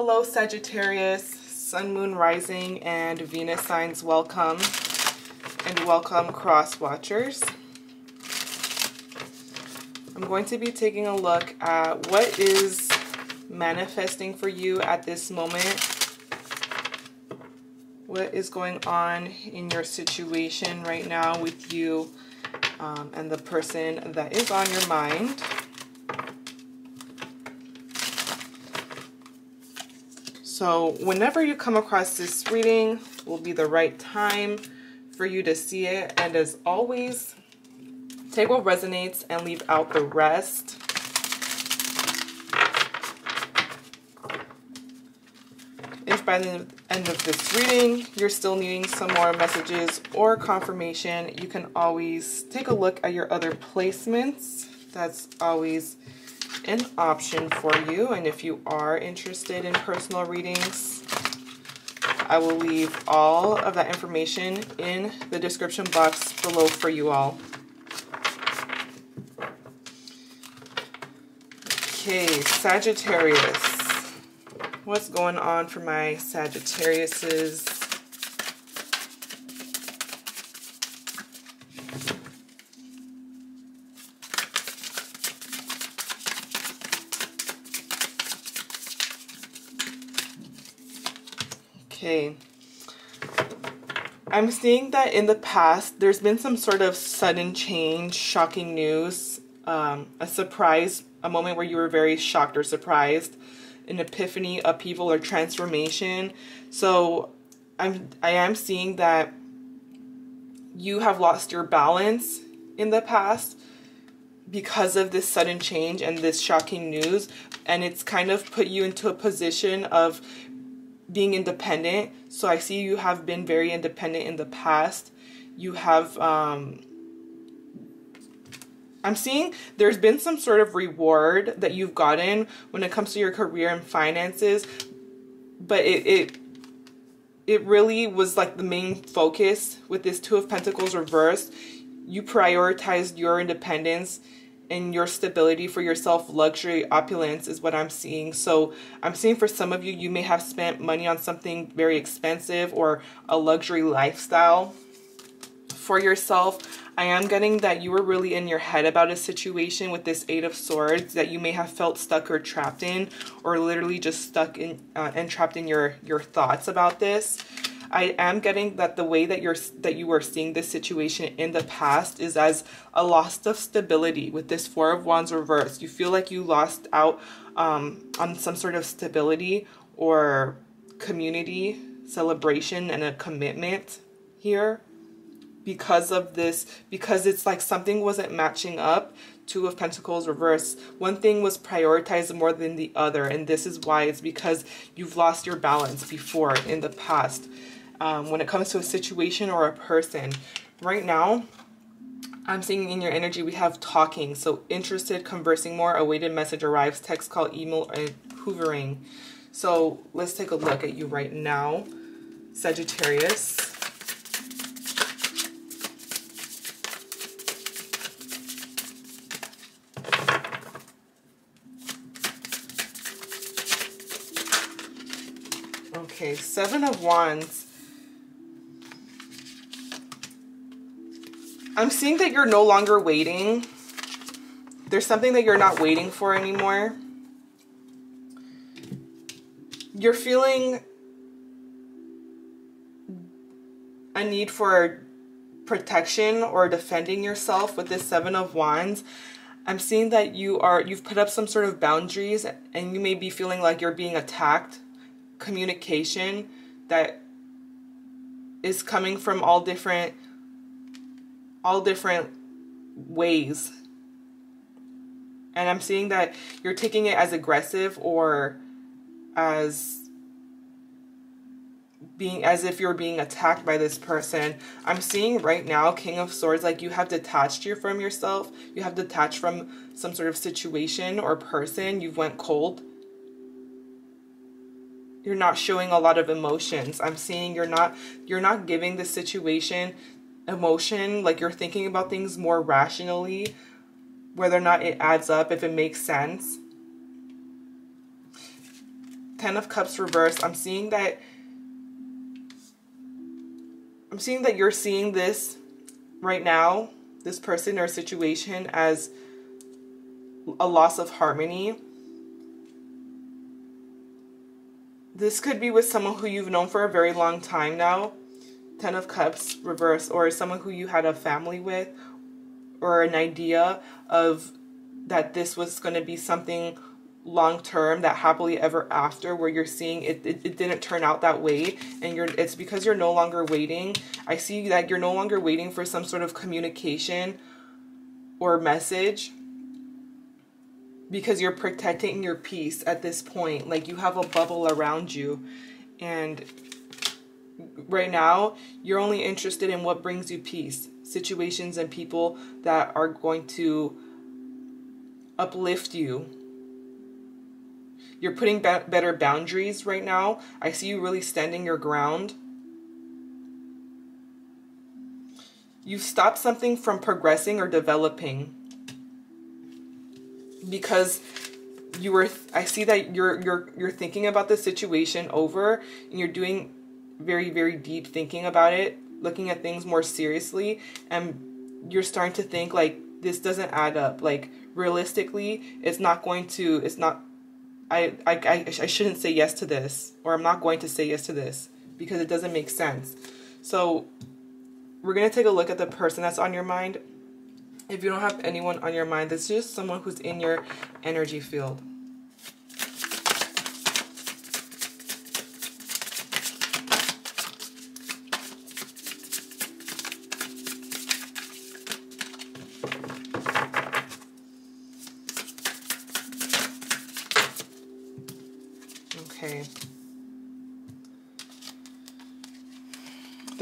Hello Sagittarius, Sun, Moon, Rising, and Venus signs welcome. And welcome cross watchers. I'm going to be taking a look at what is manifesting for you at this moment. What is going on in your situation right now with you um, and the person that is on your mind. So whenever you come across this reading will be the right time for you to see it. And as always, take what resonates and leave out the rest. If by the end of this reading you're still needing some more messages or confirmation, you can always take a look at your other placements. That's always an option for you. And if you are interested in personal readings, I will leave all of that information in the description box below for you all. Okay, Sagittarius. What's going on for my Sagittariuses? I'm seeing that in the past, there's been some sort of sudden change, shocking news, um, a surprise, a moment where you were very shocked or surprised, an epiphany, upheaval, or transformation. So I'm, I am seeing that you have lost your balance in the past because of this sudden change and this shocking news. And it's kind of put you into a position of being independent. So I see you have been very independent in the past. You have, um, I'm seeing there's been some sort of reward that you've gotten when it comes to your career and finances, but it, it, it really was like the main focus with this Two of Pentacles reversed. You prioritized your independence and your stability for yourself, luxury, opulence is what I'm seeing. So I'm seeing for some of you, you may have spent money on something very expensive or a luxury lifestyle for yourself. I am getting that you were really in your head about a situation with this Eight of Swords that you may have felt stuck or trapped in or literally just stuck in uh, and trapped in your, your thoughts about this. I am getting that the way that you're that you were seeing this situation in the past is as a loss of stability with this Four of Wands reversed. You feel like you lost out um, on some sort of stability or community celebration and a commitment here because of this because it's like something wasn't matching up. Two of pentacles reverse one thing was prioritized more than the other and this is why it's because you've lost your balance before in the past um, when it comes to a situation or a person. Right now, I'm seeing in your energy we have talking. So interested, conversing more, awaited message arrives, text call, email, and hoovering. So let's take a look at you right now, Sagittarius. Okay, Seven of Wands I'm seeing that you're no longer waiting. There's something that you're not waiting for anymore. You're feeling a need for protection or defending yourself with this seven of wands i'm seeing that you are you've put up some sort of boundaries and you may be feeling like you're being attacked communication that is coming from all different all different ways. And I'm seeing that you're taking it as aggressive or as being as if you're being attacked by this person. I'm seeing right now, King of Swords, like you have detached you from yourself. You have detached from some sort of situation or person. You've went cold. You're not showing a lot of emotions. I'm seeing you're not you're not giving the situation emotion, like you're thinking about things more rationally, whether or not it adds up, if it makes sense. Ten of Cups reversed. I'm seeing that I'm seeing that you're seeing this right now, this person or situation as a loss of harmony. This could be with someone who you've known for a very long time now. Ten of Cups reverse or someone who you had a family with or an idea of that this was going to be something long term that happily ever after where you're seeing it, it, it didn't turn out that way and you're it's because you're no longer waiting. I see that you're no longer waiting for some sort of communication or message because you're protecting your peace at this point. Like you have a bubble around you and right now you're only interested in what brings you peace situations and people that are going to uplift you you're putting be better boundaries right now. I see you really standing your ground. You've stopped something from progressing or developing because you were I see that you're you're you're thinking about the situation over and you're doing very very deep thinking about it, looking at things more seriously and you're starting to think like this doesn't add up. Like realistically, it's not going to it's not I, I, I, I shouldn't say yes to this, or I'm not going to say yes to this because it doesn't make sense. So we're to take a look at the person that's on your mind. If you don't have anyone on your mind, that's just someone who's in your energy field.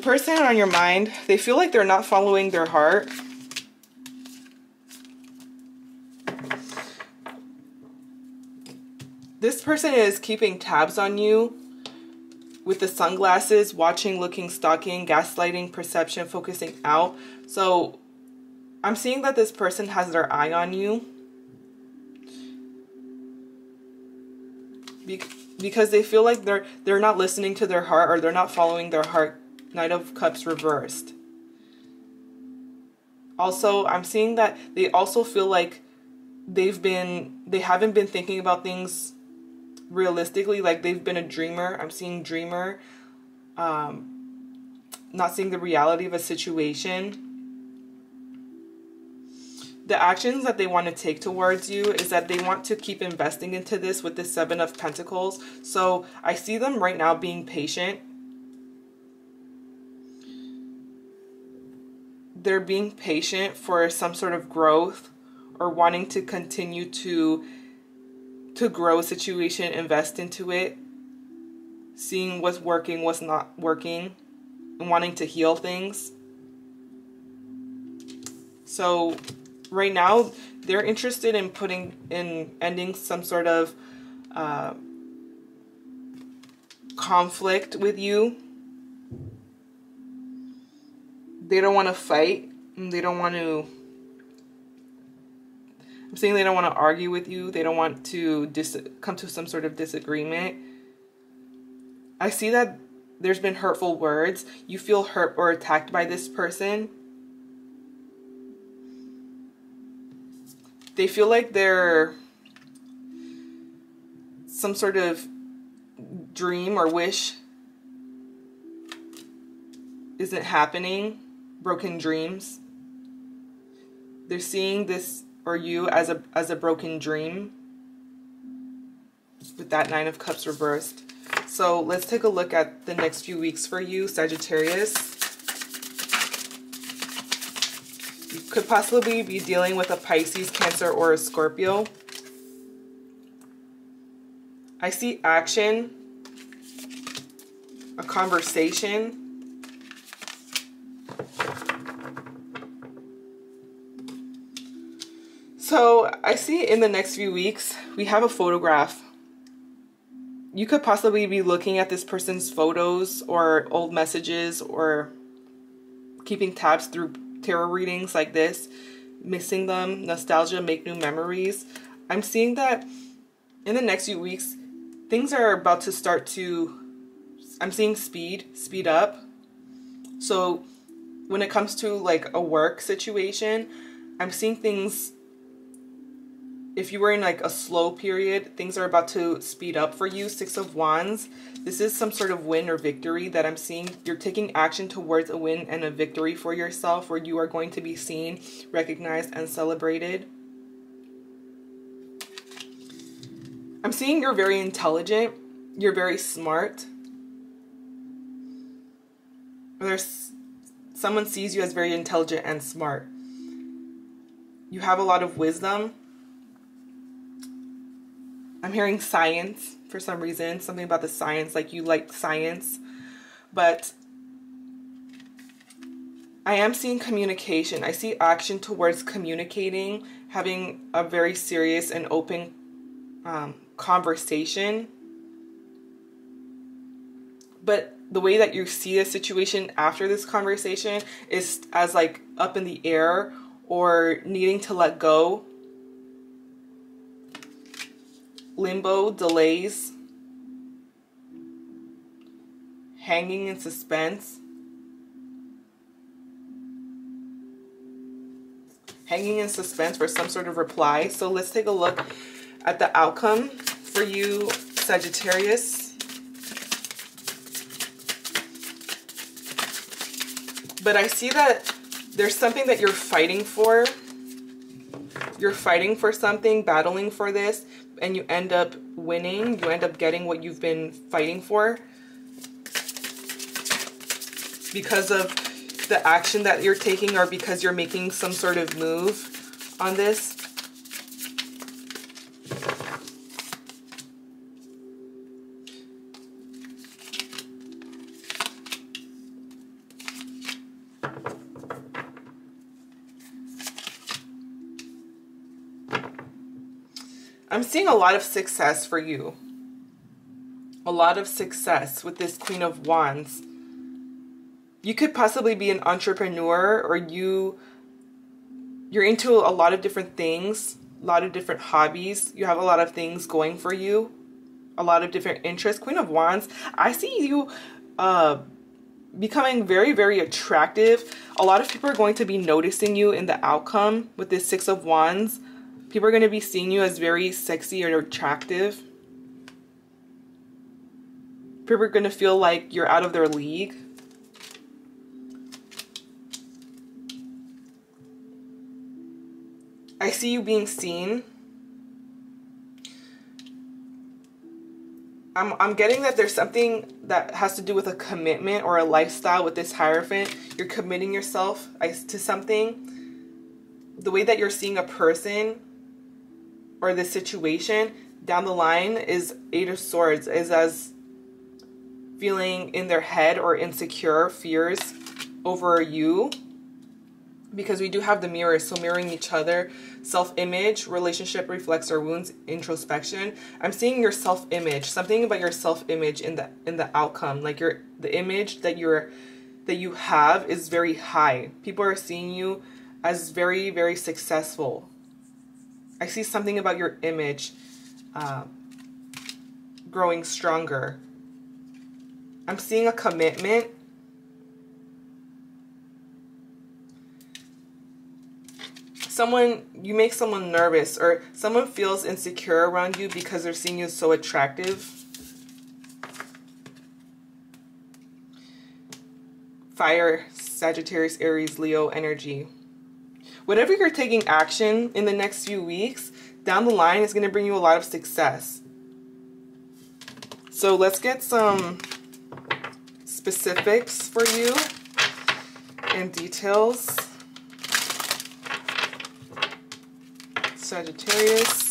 Person on your mind, they feel like they're not following their heart. This person is keeping tabs on you with the sunglasses, watching, looking, stalking, gaslighting, perception, focusing out. So I'm seeing that this person has their eye on you. because they feel like they're they're not listening to their heart or they're not following their heart. Knight of Cups reversed. Also, I'm seeing that they also feel like they've been they haven't been thinking about things realistically like they've been a dreamer. I'm seeing dreamer um not seeing the reality of a situation the actions that they want to take towards you is that they want to keep investing into this with the Seven of Pentacles. So I see them right now being patient. They're being patient for some sort of growth or wanting to continue to to grow a situation, invest into it, seeing what's working, what's not working, and wanting to heal things. So right now they're interested in putting in ending some sort of uh, conflict with you. They don't want to fight. They don't want to. I'm saying they don't want to argue with you. They don't want to dis- come to some sort of disagreement. I see that there's been hurtful words. You feel hurt or attacked by this person they feel like they're some sort of dream or wish isn't happening, broken dreams. They're seeing this or you as a as a broken dream with that 9 of cups reversed. So, let's take a look at the next few weeks for you, Sagittarius. You could possibly be dealing with a Pisces, Cancer, or a Scorpio. I see action, a conversation. I see in the next few weeks, we have a photograph. You could possibly be looking at this person's photos or old messages or keeping tabs through tarot readings like this, missing them, nostalgia, make new memories. I'm seeing that in the next few weeks, things are about to start to I'm seeing speed, speed up. So when it comes to like a work situation, I'm seeing things if you were in like a slow period, things are about to speed up for you. Six of Wands. This is some sort of win or victory that I'm seeing. You're taking action towards a win and a victory for yourself where you are going to be seen, recognized, and celebrated. I'm seeing you're very intelligent. You're very smart. There's someone sees you as very intelligent and smart. You have a lot of wisdom. I'm hearing science for some reason, something about the science, like you like science. But I am seeing communication. I see action towards communicating, having a very serious and open um, conversation. But the way that you see a situation after this conversation is as like up in the air or needing to let go. Limbo, delays, hanging in suspense. Hanging in suspense for some sort of reply. So let's take a look at the outcome for you, Sagittarius. But I see that there's something that you're fighting for. You're fighting for something, battling for this, and you end up winning. You end up getting what you've been fighting for. Because of the action that you're taking or because you're making some sort of move on this. I'm seeing a lot of success for you. A lot of success with this Queen of Wands. You could possibly be an entrepreneur or you you're into a lot of different things, a lot of different hobbies. You have a lot of things going for you, a lot of different interests. Queen of Wands, I see you uh, becoming very, very attractive. A lot of people are going to be noticing you in the outcome with this Six of Wands. People are going to be seeing you as very sexy or attractive. People are going to feel like you're out of their league. I see you being seen. I'm, I'm getting that there's something that has to do with a commitment or a lifestyle with this Hierophant. You're committing yourself to something. The way that you're seeing a person or the situation down the line is Eight of Swords is as feeling in their head or insecure fears over you. Because we do have the mirrors so mirroring each other self-image relationship reflects our wounds introspection. I'm seeing your self-image something about your self-image in the in the outcome like your the image that you're that you have is very high. People are seeing you as very very successful I see something about your image uh, growing stronger. I'm seeing a commitment. Someone, you make someone nervous or someone feels insecure around you because they're seeing you so attractive. Fire, Sagittarius, Aries, Leo energy whatever you're taking action in the next few weeks, down the line is going to bring you a lot of success. So let's get some specifics for you and details. Sagittarius.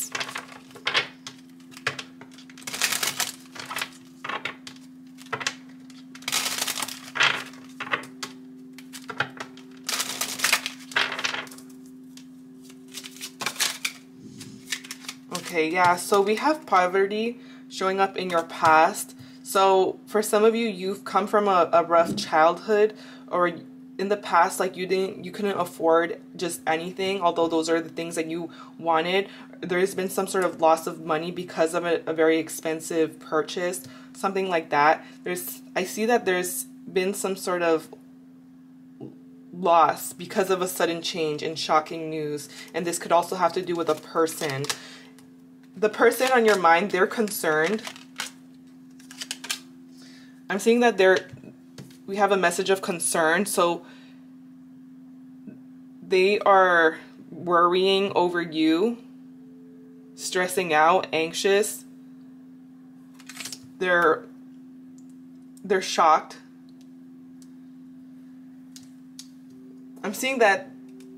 Yeah, so we have poverty showing up in your past. So for some of you, you've come from a, a rough childhood or in the past like you didn't you couldn't afford just anything although those are the things that you wanted. There's been some sort of loss of money because of a, a very expensive purchase something like that. There's i see that there's been some sort of loss because of a sudden change and shocking news and this could also have to do with a person the person on your mind they're concerned i'm seeing that they're we have a message of concern. So they are worrying over you, stressing out, anxious. They're they're shocked. I'm seeing that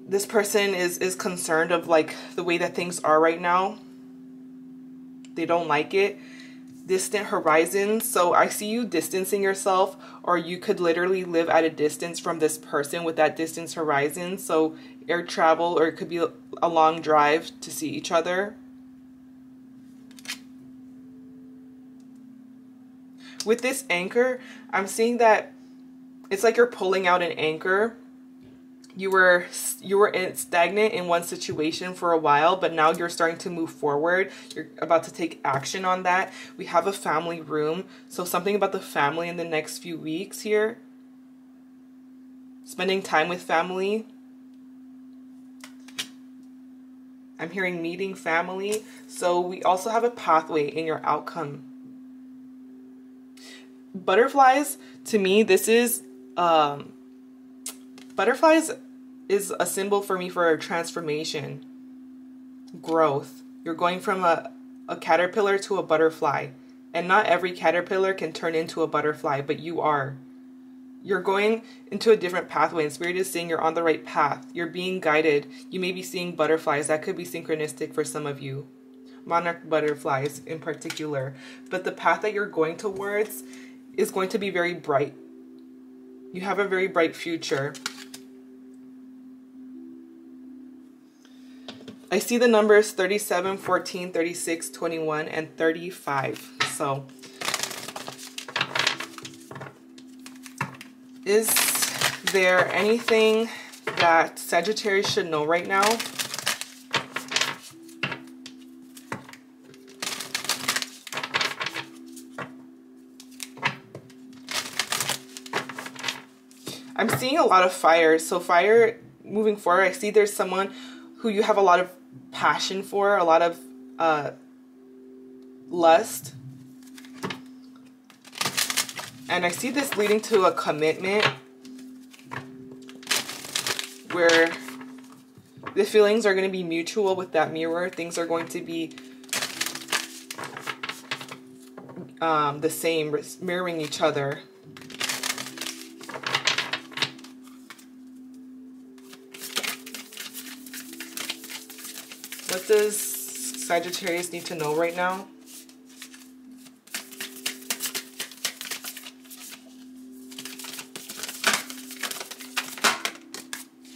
this person is is concerned of like the way that things are right now. They don't like it distant horizons. So I see you distancing yourself, or you could literally live at a distance from this person with that distance horizon. So air travel, or it could be a long drive to see each other. With this anchor, I'm seeing that it's like you're pulling out an anchor you were you were in, stagnant in one situation for a while but now you're starting to move forward. You're about to take action on that. We have a family room. So something about the family in the next few weeks here. Spending time with family. I'm hearing meeting family. So we also have a pathway in your outcome. Butterflies to me this is um Butterflies is a symbol for me for a transformation, growth. You're going from a, a caterpillar to a butterfly. And not every caterpillar can turn into a butterfly, but you are. You're going into a different pathway, and Spirit is saying you're on the right path. You're being guided. You may be seeing butterflies. That could be synchronistic for some of you. Monarch butterflies in particular. But the path that you're going towards is going to be very bright. You have a very bright future. I see the numbers 37, 14, 36, 21, and 35. So, is there anything that Sagittarius should know right now? I'm seeing a lot of fire. So fire moving forward, I see there's someone who you have a lot of passion for, a lot of uh, lust. And I see this leading to a commitment where the feelings are going to be mutual with that mirror. Things are going to be um, the same, mirroring each other. What does Sagittarius need to know right now?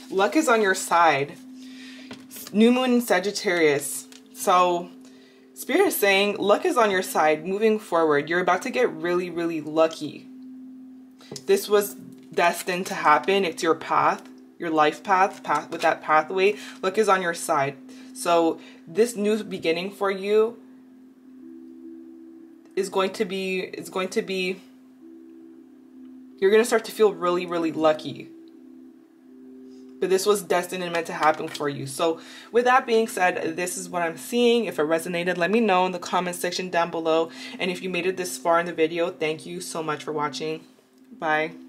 Luck is on your side. New moon in Sagittarius. So Spirit is saying luck is on your side moving forward. You're about to get really, really lucky. This was destined to happen. It's your path, your life path, path with that pathway. Luck is on your side. So this new beginning for you is going to be is going to be you're going to start to feel really really lucky. But this was destined and meant to happen for you. So with that being said, this is what I'm seeing. If it resonated, let me know in the comment section down below. And if you made it this far in the video, thank you so much for watching. Bye.